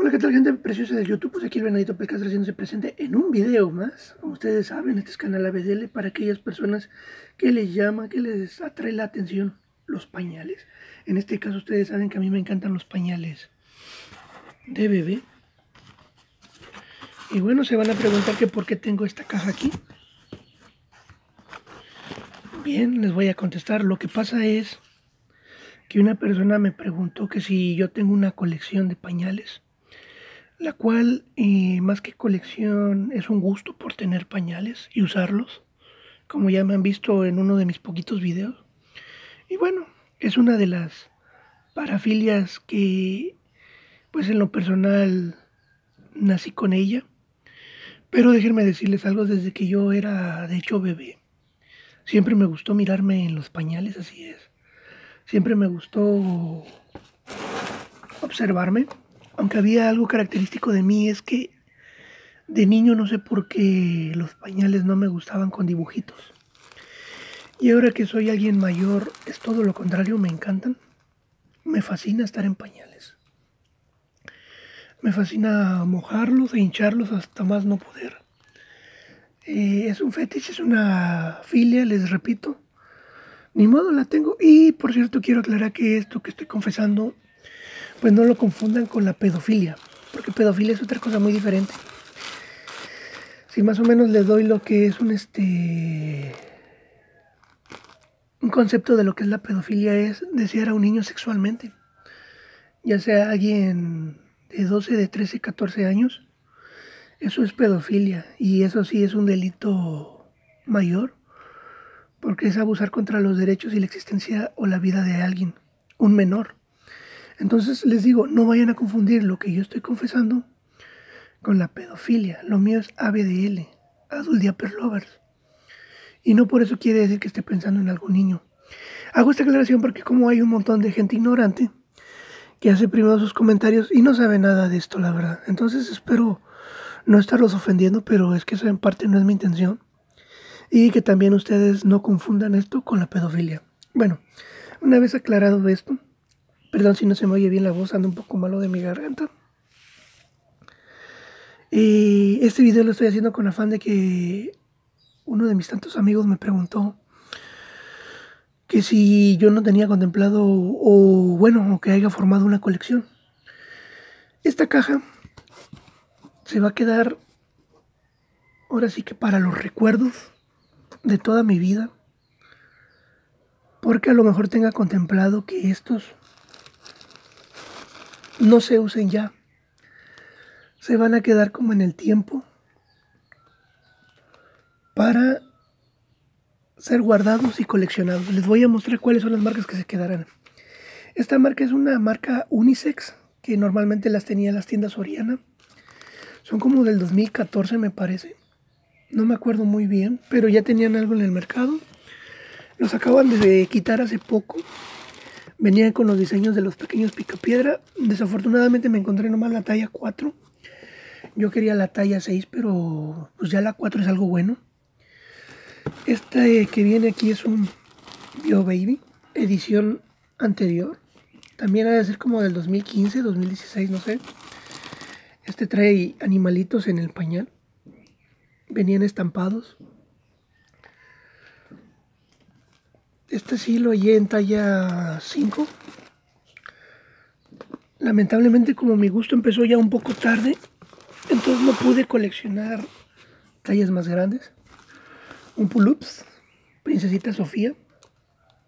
Hola, ¿qué tal gente preciosa del YouTube? Pues aquí el Venadito Pelcas haciéndose presente en un video más. Como ustedes saben, este es canal ABDL para aquellas personas que les llama, que les atrae la atención los pañales. En este caso ustedes saben que a mí me encantan los pañales de bebé. Y bueno, se van a preguntar que por qué tengo esta caja aquí. Bien, les voy a contestar. Lo que pasa es que una persona me preguntó que si yo tengo una colección de pañales la cual eh, más que colección es un gusto por tener pañales y usarlos, como ya me han visto en uno de mis poquitos videos. Y bueno, es una de las parafilias que, pues en lo personal, nací con ella. Pero déjenme decirles algo, desde que yo era, de hecho, bebé, siempre me gustó mirarme en los pañales, así es. Siempre me gustó observarme aunque había algo característico de mí, es que de niño no sé por qué los pañales no me gustaban con dibujitos. Y ahora que soy alguien mayor, es todo lo contrario, me encantan. Me fascina estar en pañales. Me fascina mojarlos e hincharlos hasta más no poder. Eh, es un fetiche, es una filia, les repito. Ni modo la tengo. Y por cierto, quiero aclarar que esto que estoy confesando pues no lo confundan con la pedofilia, porque pedofilia es otra cosa muy diferente. Si más o menos les doy lo que es un este un concepto de lo que es la pedofilia es desear a un niño sexualmente, ya sea alguien de 12, de 13, 14 años, eso es pedofilia y eso sí es un delito mayor, porque es abusar contra los derechos y la existencia o la vida de alguien, un menor. Entonces les digo, no vayan a confundir lo que yo estoy confesando con la pedofilia. Lo mío es ABDL, Adult Diaper Lovers. Y no por eso quiere decir que esté pensando en algún niño. Hago esta aclaración porque como hay un montón de gente ignorante que hace primero sus comentarios y no sabe nada de esto, la verdad. Entonces espero no estarlos ofendiendo, pero es que eso en parte no es mi intención. Y que también ustedes no confundan esto con la pedofilia. Bueno, una vez aclarado esto, Perdón si no se me oye bien la voz, ando un poco malo de mi garganta. Y este video lo estoy haciendo con afán de que uno de mis tantos amigos me preguntó que si yo no tenía contemplado o bueno, que haya formado una colección. Esta caja se va a quedar ahora sí que para los recuerdos de toda mi vida. Porque a lo mejor tenga contemplado que estos no se usen ya. Se van a quedar como en el tiempo para ser guardados y coleccionados. Les voy a mostrar cuáles son las marcas que se quedarán. Esta marca es una marca unisex que normalmente las tenía las tiendas Oriana. Son como del 2014 me parece. No me acuerdo muy bien, pero ya tenían algo en el mercado. Los acaban de quitar hace poco Venía con los diseños de los pequeños picapiedra. Desafortunadamente me encontré nomás la talla 4. Yo quería la talla 6, pero pues ya la 4 es algo bueno. Este que viene aquí es un Bio Baby, edición anterior. También ha de ser como del 2015, 2016, no sé. Este trae animalitos en el pañal. Venían estampados. Este sí lo hallé en talla 5. Lamentablemente como mi gusto empezó ya un poco tarde, entonces no pude coleccionar tallas más grandes. Un Pulups, Princesita Sofía,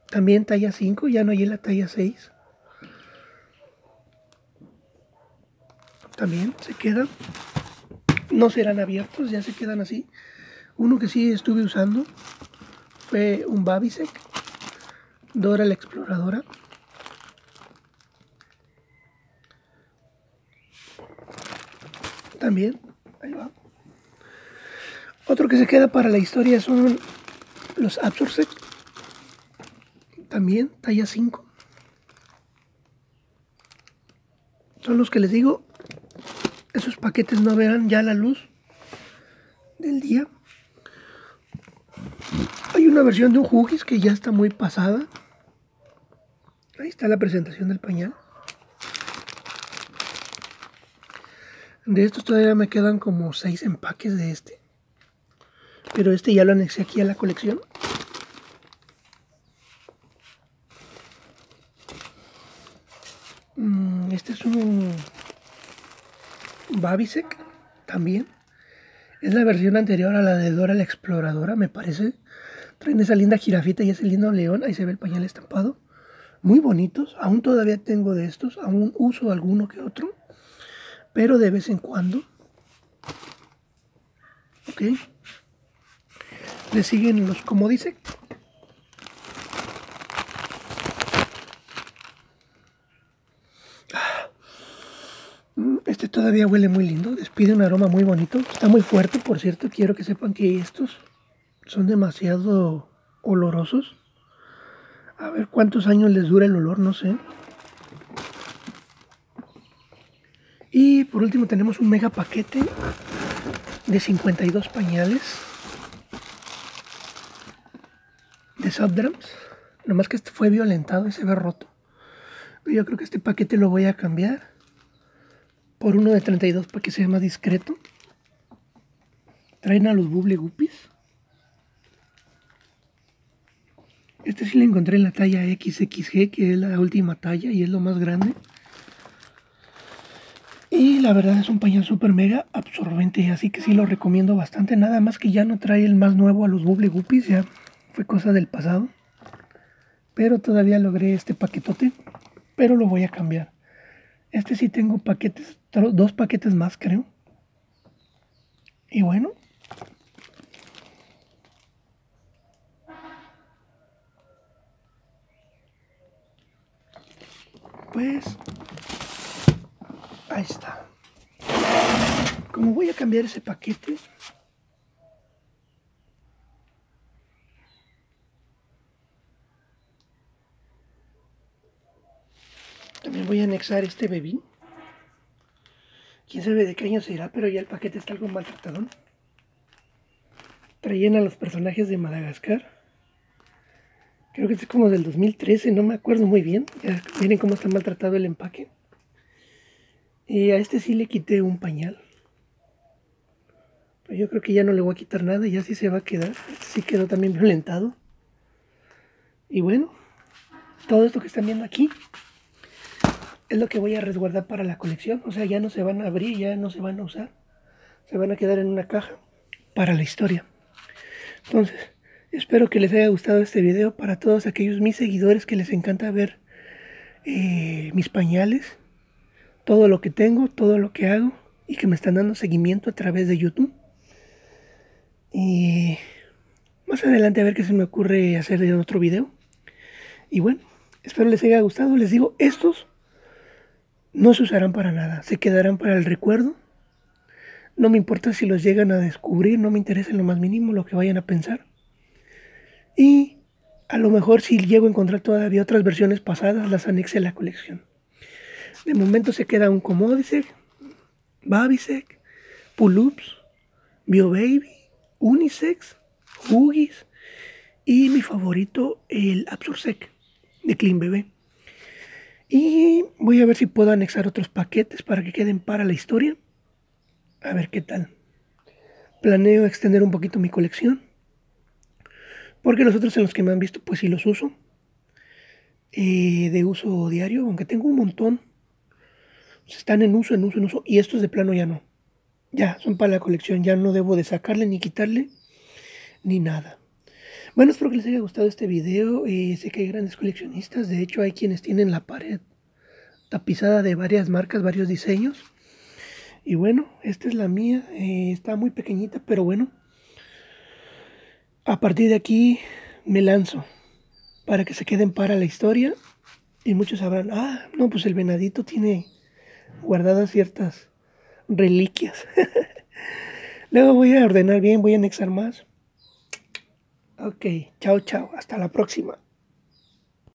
también talla 5, ya no hallé la talla 6. También se quedan, no serán abiertos, ya se quedan así. Uno que sí estuve usando fue un Babysec Dora la exploradora. También, ahí va. Otro que se queda para la historia son los Absorsec. También, talla 5. Son los que les digo, esos paquetes no verán ya la luz del día. Hay una versión de un Huggies que ya está muy pasada. Está la presentación del pañal. De estos todavía me quedan como 6 empaques de este. Pero este ya lo anexé aquí a la colección. Mm, este es un Babisek también. Es la versión anterior a la de Dora la Exploradora, me parece. Traen esa linda jirafita y ese lindo león. Ahí se ve el pañal estampado. Muy bonitos. Aún todavía tengo de estos. Aún uso alguno que otro. Pero de vez en cuando. Ok. Le siguen los como dice. Este todavía huele muy lindo, despide un aroma muy bonito. Está muy fuerte, por cierto. Quiero que sepan que estos son demasiado olorosos. A ver cuántos años les dura el olor, no sé. Y por último tenemos un mega paquete de 52 pañales de Subdrams. Nomás que este fue violentado y se ve roto. yo creo que este paquete lo voy a cambiar por uno de 32 para que sea más discreto. Traen a los Bubble Guppies. Este sí lo encontré en la talla XXG, que es la última talla y es lo más grande. Y la verdad es un pañal super mega absorbente, así que sí lo recomiendo bastante. Nada más que ya no trae el más nuevo a los Bubble Guppies, ya fue cosa del pasado. Pero todavía logré este paquetote, pero lo voy a cambiar. Este sí tengo paquetes, dos paquetes más creo. Y bueno. Pues ahí está. Como voy a cambiar ese paquete, También voy a anexar este bebín. Quién sabe de qué año será, pero ya el paquete está algo maltratado. Traían a los personajes de Madagascar. Creo que es como del 2013, no me acuerdo muy bien. Ya miren cómo está maltratado el empaque. Y a este sí le quité un pañal. Pero yo creo que ya no le voy a quitar nada, ya sí se va a quedar. Este sí quedó también violentado. Y bueno, todo esto que están viendo aquí es lo que voy a resguardar para la colección. O sea, ya no se van a abrir, ya no se van a usar. Se van a quedar en una caja para la historia. Entonces, espero que les haya gustado este video para todos aquellos mis seguidores que les encanta ver eh, mis pañales, todo lo que tengo, todo lo que hago y que me están dando seguimiento a través de YouTube. Y más adelante a ver qué se me ocurre hacer en otro video. Y bueno, espero les haya gustado. Les digo, estos no se usarán para nada, se quedarán para el recuerdo. No me importa si los llegan a descubrir, no me interesa en lo más mínimo lo que vayan a pensar. Y a lo mejor si llego a encontrar todavía otras versiones pasadas, las anexe a la colección. De momento se queda un Comodisec, Babisec, Pulups, BioBaby, Unisex, Huggies y mi favorito, el Absursec de Clean Bebé. Y voy a ver si puedo anexar otros paquetes para que queden para la historia. A ver qué tal. Planeo extender un poquito mi colección. Porque los otros en los que me han visto, pues sí los uso. Eh, de uso diario, aunque tengo un montón. Pues están en uso, en uso, en uso. Y estos de plano ya no. Ya, son para la colección. Ya no debo de sacarle ni quitarle ni nada. Bueno, espero que les haya gustado este video. Eh, sé que hay grandes coleccionistas. De hecho, hay quienes tienen la pared tapizada de varias marcas, varios diseños. Y bueno, esta es la mía. Eh, está muy pequeñita, pero bueno. A partir de aquí me lanzo para que se queden para la historia. Y muchos sabrán, ah, no, pues el venadito tiene guardadas ciertas reliquias. Luego voy a ordenar bien, voy a anexar más. Ok, chao, chao. Hasta la próxima.